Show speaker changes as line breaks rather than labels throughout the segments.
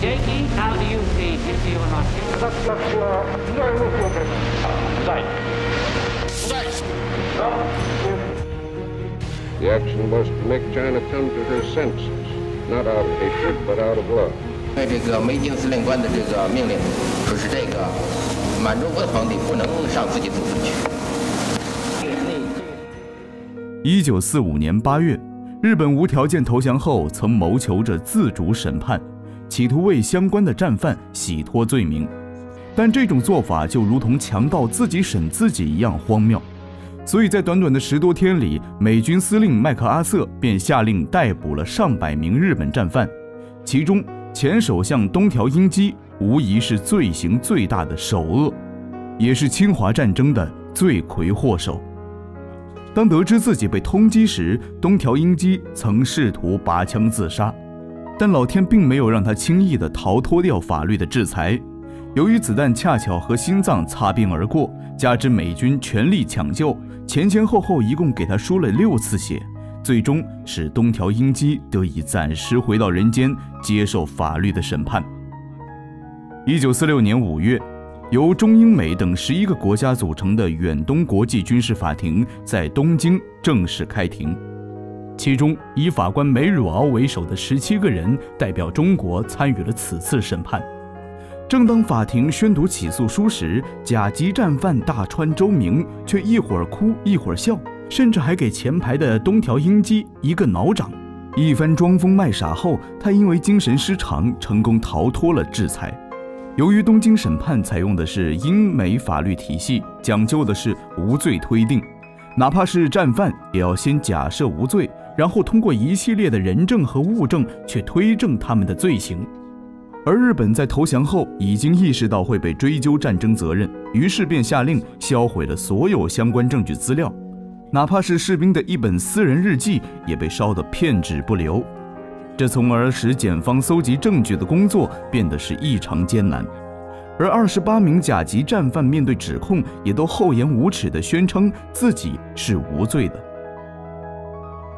Jakey, how do you see if you are not
The action was to make China come to her senses, not out of hatred, but out of love.
这个梅津司令官的这个命令，说是这个满洲国皇帝不能上自己祖坟去。
一九四五年八月，日本无条件投降后，曾谋求着自主审判，企图为相关的战犯洗脱罪名，但这种做法就如同强盗自己审自己一样荒谬。所以在短短的十多天里，美军司令麦克阿瑟便下令逮捕了上百名日本战犯，其中前首相东条英机无疑是罪行最大的首恶，也是侵华战争的罪魁祸首。当得知自己被通缉时，东条英机曾试图拔枪自杀，但老天并没有让他轻易地逃脱掉法律的制裁。由于子弹恰巧和心脏擦边而过，加之美军全力抢救，前前后后一共给他输了六次血，最终使东条英机得以暂时回到人间，接受法律的审判。一九四六年五月，由中英美等十一个国家组成的远东国际军事法庭在东京正式开庭，其中以法官梅汝敖为首的十七个人代表中国参与了此次审判。正当法庭宣读起诉书时，甲级战犯大川周明却一会儿哭一会儿笑，甚至还给前排的东条英机一个脑掌。一番装疯卖傻后，他因为精神失常，成功逃脱了制裁。由于东京审判采用的是英美法律体系，讲究的是无罪推定，哪怕是战犯，也要先假设无罪，然后通过一系列的人证和物证去推证他们的罪行。而日本在投降后已经意识到会被追究战争责任，于是便下令销毁了所有相关证据资料，哪怕是士兵的一本私人日记也被烧得片纸不留。这从而使检方搜集证据的工作变得是异常艰难。而二十八名甲级战犯面对指控，也都厚颜无耻地宣称自己是无罪的。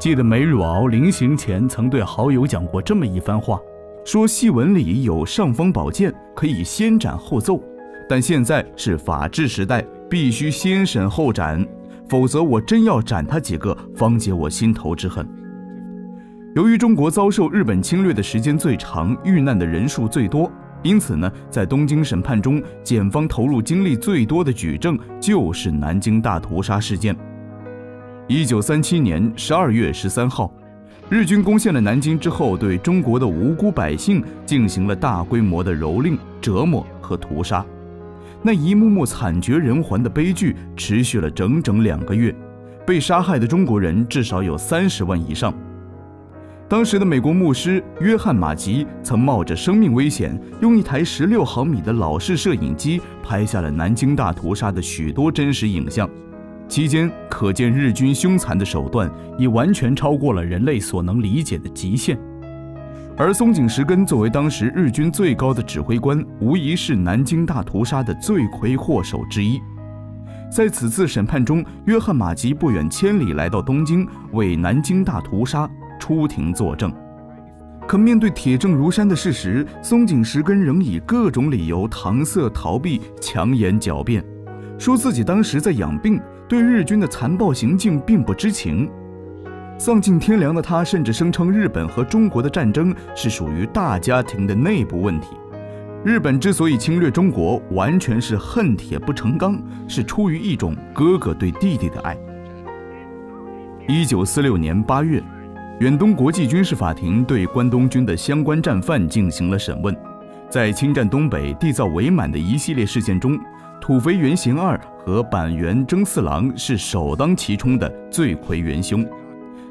记得梅汝敖临行前曾对好友讲过这么一番话。说戏文里有尚方宝剑，可以先斩后奏，但现在是法治时代，必须先审后斩，否则我真要斩他几个，方解我心头之恨。由于中国遭受日本侵略的时间最长，遇难的人数最多，因此呢，在东京审判中，检方投入精力最多的举证就是南京大屠杀事件。一九三七年十二月十三号。日军攻陷了南京之后，对中国的无辜百姓进行了大规模的蹂躏、折磨和屠杀。那一幕幕惨绝人寰的悲剧持续了整整两个月，被杀害的中国人至少有三十万以上。当时的美国牧师约翰·马吉曾冒着生命危险，用一台十六毫米的老式摄影机拍下了南京大屠杀的许多真实影像。期间可见日军凶残的手段已完全超过了人类所能理解的极限，而松井石根作为当时日军最高的指挥官，无疑是南京大屠杀的罪魁祸首之一。在此次审判中，约翰马吉不远千里来到东京为南京大屠杀出庭作证，可面对铁证如山的事实，松井石根仍以各种理由搪塞逃避，强颜狡辩，说自己当时在养病。对日军的残暴行径并不知情，丧尽天良的他甚至声称日本和中国的战争是属于大家庭的内部问题。日本之所以侵略中国，完全是恨铁不成钢，是出于一种哥哥对弟弟的爱。一九四六年八月，远东国际军事法庭对关东军的相关战犯进行了审问，在侵占东北、缔造伪满的一系列事件中。土肥原贤二和板垣征四郎是首当其冲的罪魁元凶，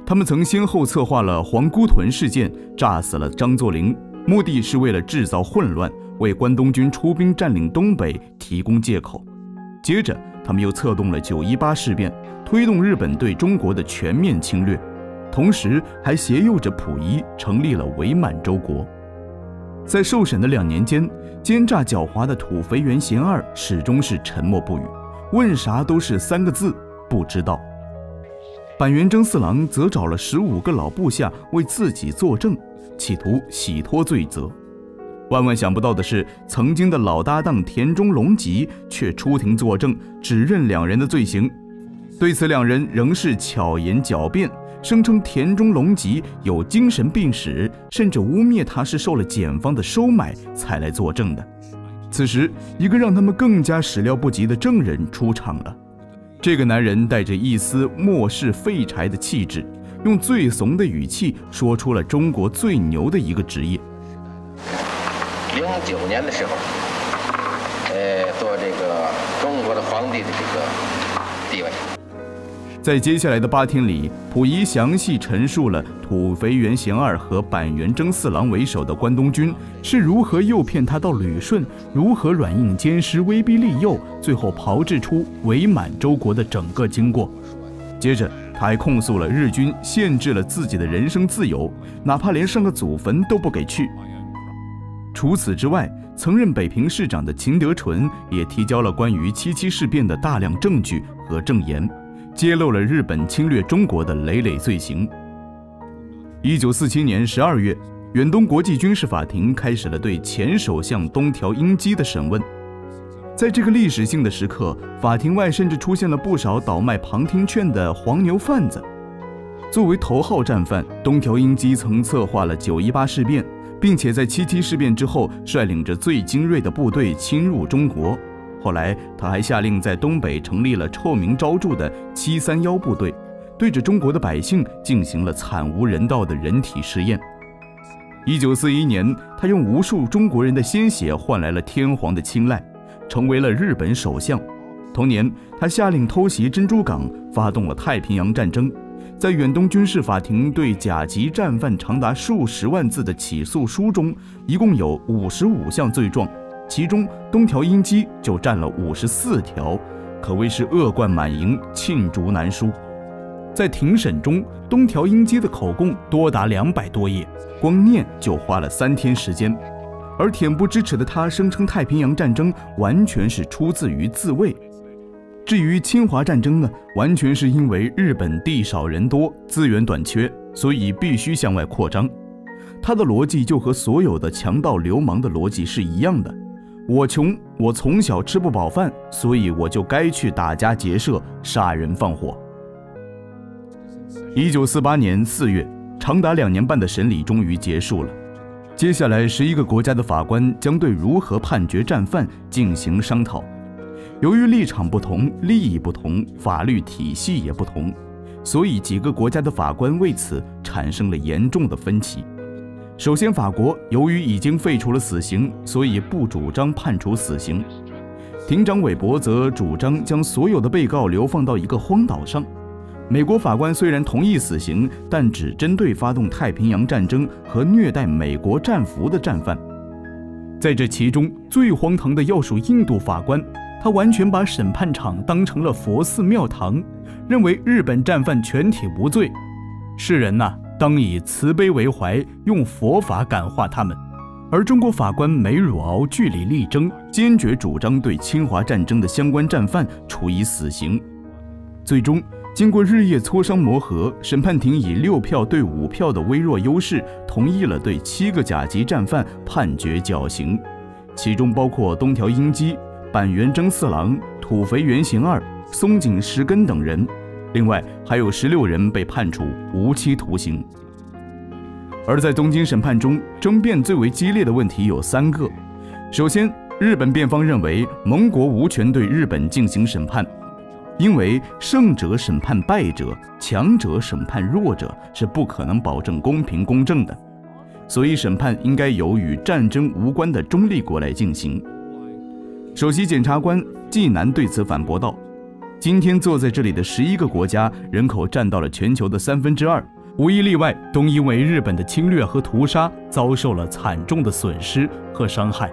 他们曾先后策划了皇姑屯事件，炸死了张作霖，目的是为了制造混乱，为关东军出兵占领东北提供借口。接着，他们又策动了九一八事变，推动日本对中国的全面侵略，同时还携诱着溥仪成立了伪满洲国。在受审的两年间，奸诈狡猾的土肥原贤二始终是沉默不语，问啥都是三个字：不知道。板垣征四郎则找了十五个老部下为自己作证，企图洗脱罪责。万万想不到的是，曾经的老搭档田中隆吉却出庭作证，指认两人的罪行。对此，两人仍是巧言狡辩，声称田中隆吉有精神病史，甚至污蔑他是受了检方的收买才来作证的。此时，一个让他们更加始料不及的证人出场了。这个男人带着一丝末世废柴的气质，用最怂的语气说出了中国最牛的一个职业。
零九年的时候，呃，做这个中国的皇帝的这个。
在接下来的八天里，溥仪详细陈述了土肥原贤二和板垣征四郎为首的关东军是如何诱骗他到旅顺，如何软硬兼施、威逼利诱，最后炮制出伪满洲国的整个经过。接着，他还控诉了日军限制了自己的人身自由，哪怕连上个祖坟都不给去。除此之外，曾任北平市长的秦德纯也提交了关于七七事变的大量证据和证言，揭露了日本侵略中国的累累罪行。一九四七年十二月，远东国际军事法庭开始了对前首相东条英机的审问。在这个历史性的时刻，法庭外甚至出现了不少倒卖旁听券的黄牛贩子。作为头号战犯，东条英机曾策划了九一八事变。并且在七七事变之后，率领着最精锐的部队侵入中国。后来，他还下令在东北成立了臭名昭著的七三幺部队，对着中国的百姓进行了惨无人道的人体试验。一九四一年，他用无数中国人的鲜血换来了天皇的青睐，成为了日本首相。同年，他下令偷袭珍珠港，发动了太平洋战争。在远东军事法庭对甲级战犯长达数十万字的起诉书中，一共有五十五项罪状，其中东条英机就占了五十四条，可谓是恶贯满盈，罄竹难书。在庭审中，东条英机的口供多达两百多页，光念就花了三天时间，而恬不知耻的他声称太平洋战争完全是出自于自卫。至于侵华战争呢，完全是因为日本地少人多，资源短缺，所以必须向外扩张。他的逻辑就和所有的强盗流氓的逻辑是一样的：我穷，我从小吃不饱饭，所以我就该去打家劫舍、杀人放火。一九四八年四月，长达两年半的审理终于结束了。接下来，十一个国家的法官将对如何判决战犯进行商讨。由于立场不同、利益不同、法律体系也不同，所以几个国家的法官为此产生了严重的分歧。首先，法国由于已经废除了死刑，所以不主张判处死刑。庭长韦伯则主张将所有的被告流放到一个荒岛上。美国法官虽然同意死刑，但只针对发动太平洋战争和虐待美国战俘的战犯。在这其中，最荒唐的要数印度法官。他完全把审判场当成了佛寺庙堂，认为日本战犯全体无罪，世人呐当以慈悲为怀，用佛法感化他们。而中国法官梅汝敖据理力争，坚决主张对侵华战争的相关战犯处以死刑。最终，经过日夜磋商磨合，审判庭以六票对五票的微弱优势，同意了对七个甲级战犯判决绞刑，其中包括东条英机。板垣征四郎、土肥原行二、松井石根等人，另外还有十六人被判处无期徒刑。而在东京审判中，争辩最为激烈的问题有三个：首先，日本辩方认为盟国无权对日本进行审判，因为胜者审判败者，强者审判弱者是不可能保证公平公正的，所以审判应该由与战争无关的中立国来进行。首席检察官纪南对此反驳道：“今天坐在这里的十一个国家，人口占到了全球的三分之二，无一例外都因为日本的侵略和屠杀遭受了惨重的损失和伤害。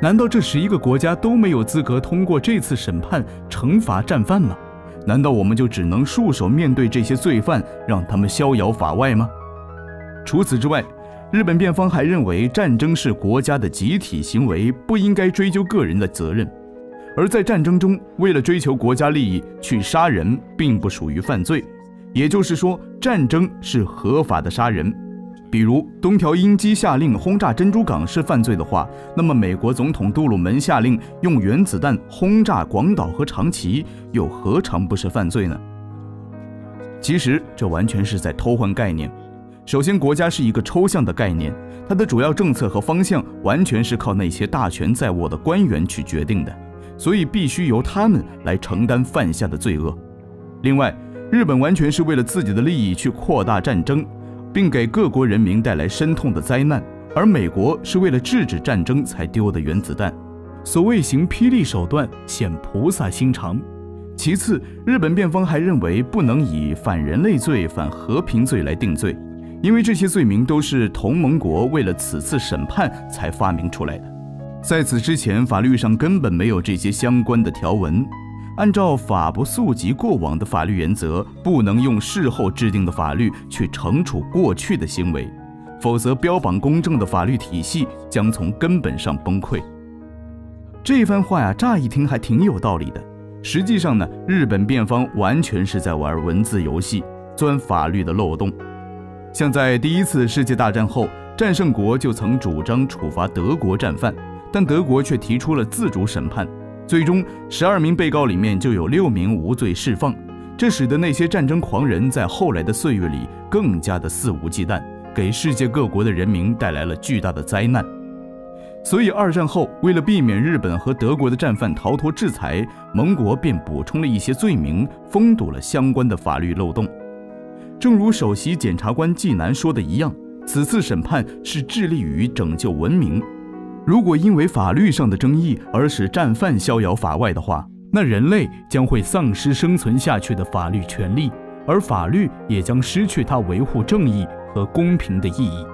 难道这十一个国家都没有资格通过这次审判惩罚战犯吗？难道我们就只能束手面对这些罪犯，让他们逍遥法外吗？除此之外。”日本辩方还认为，战争是国家的集体行为，不应该追究个人的责任。而在战争中，为了追求国家利益去杀人，并不属于犯罪。也就是说，战争是合法的杀人。比如东条英机下令轰炸珍珠港是犯罪的话，那么美国总统杜鲁门下令用原子弹轰炸广岛和长崎，又何尝不是犯罪呢？其实这完全是在偷换概念。首先，国家是一个抽象的概念，它的主要政策和方向完全是靠那些大权在握的官员去决定的，所以必须由他们来承担犯下的罪恶。另外，日本完全是为了自己的利益去扩大战争。并给各国人民带来深痛的灾难，而美国是为了制止战争才丢的原子弹。所谓行霹雳手段，显菩萨心肠。其次，日本辩方还认为不能以反人类罪、反和平罪来定罪，因为这些罪名都是同盟国为了此次审判才发明出来的，在此之前法律上根本没有这些相关的条文。按照法不溯及过往的法律原则，不能用事后制定的法律去惩处过去的行为，否则标榜公正的法律体系将从根本上崩溃。这番话呀，乍一听还挺有道理的。实际上呢，日本辩方完全是在玩文字游戏，钻法律的漏洞。像在第一次世界大战后，战胜国就曾主张处罚德国战犯，但德国却提出了自主审判。最终，十二名被告里面就有六名无罪释放，这使得那些战争狂人在后来的岁月里更加的肆无忌惮，给世界各国的人民带来了巨大的灾难。所以，二战后为了避免日本和德国的战犯逃脱制裁，盟国便补充了一些罪名，封堵了相关的法律漏洞。正如首席检察官纪南说的一样，此次审判是致力于拯救文明。如果因为法律上的争议而使战犯逍遥法外的话，那人类将会丧失生存下去的法律权利，而法律也将失去它维护正义和公平的意义。